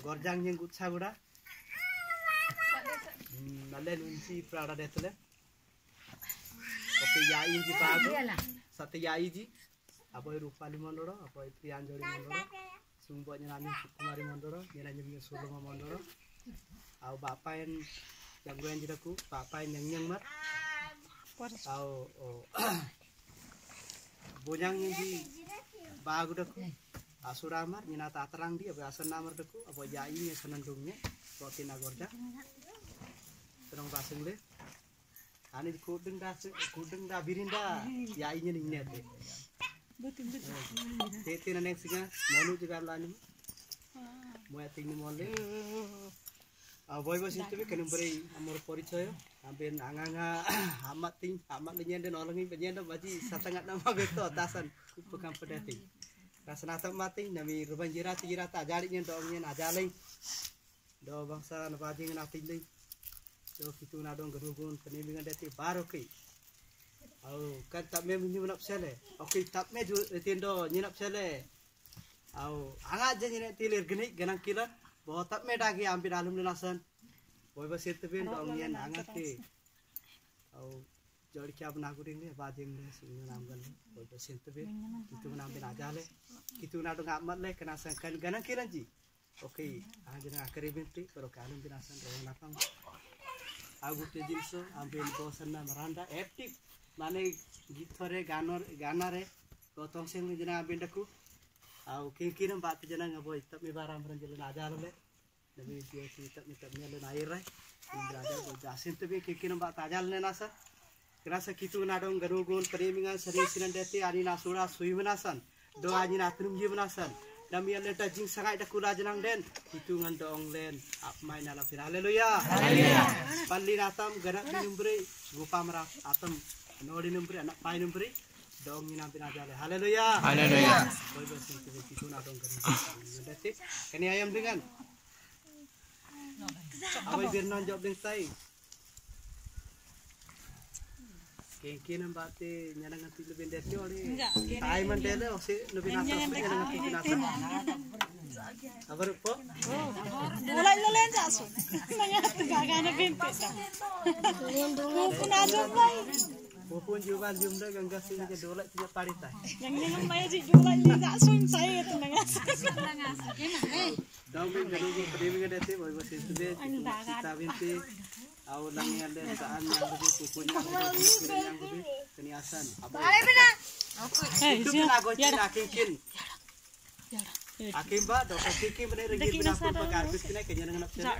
gorjang yang gut sagura nalle nunci prada detule oke ya inji pago sate ya iji apoy rupali mondoro apoy priyanjori mondoro sumbo nyanyi kumari mondoro nyanyi mi suluma mondoro au yang yang jiraku bapain yang yang mat au bonyang di bagu daku asuramar nyina ta terang dia asan namar daku apa yai nya senandungnya roti nagorja. Terong pasung le ani kudeng da kudeng da birinda yai nya ning net betul betul. Tete na next ga monu juga lani mo ating ni mole. Boy bos itu kan beri amor poricoy ambil anganga amat ting amat lenyen dan orang ini penyen baji satangat nama gitu atasan. Bukan pedati. rasana tak mati nami ruban jirat jirat ajari nyen dong nyen ajaling do bangsa nabaji ngen ating ling do kitu na dong gerugun penimbingan dati baru ki. Au kan tak me minyu nak sele. Oke tak me tindo nyinap sele. Au anga je nyine tilir genik ganang kilat bahwa tak medagi ambil dalam lunasan boy basit tebin dong yen angat ke au jodi kya bna guring le bajing le sing nam gal boy basit tebin itu nam bin ajale itu na dong amat le kena san kan ganang kiran ji oke aja na keribin ti pero kalum bin asan ro napang agu te jinso ambil bosan na maranda active মানে গীতরে গানর গানারে প্রথম Singh jena ambil daku au kingkiran bat jena ngaboy tap mi baram ran jalan ajar le nabi dia si tap mi tap nyalen air rai belajar bo jasin tu bi kingkiran bat ajal ne nasa kerasa kitu nadong garugun perimingan deti ani nasura sui menasan. Do ani natrum ji menasan nami ale ta jing sangai da kula jenang den. Itu ngan dong len ap main ala fir haleluya. Haleluya. Palli natam ganak minumbre gupa mara atam nodi numbri anak pai numbri dong ni nampin aja le haleluya. Haleluya. Boy boy sing tu itu na dong kan ayam dengan. Abai birnan job ding tai Kengkin ang bate niya nang nanti lebih deti oli. Tay man dele o si lebih nasa niya nang nanti nasa. Abar po? Wala ila len jaso. Nangat gagana bimpe. Pupun aja bay. Pupun jumda gangga sini ke dola tiga parita. Yang ni nang may ji jola ila jaso saya itu nangat. Dong bin garugo pedimi deti boy boy sing tu be. Kita binti au yan den saan yang lebih pupun yang lebih keniasan. Bale bina. Itu pun aku cina kingkin. Akim ba, do kingkin bener lagi benar pun pagar bis kena kenya dengan apa? Kena.